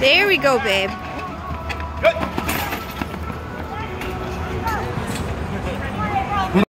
There we go, babe.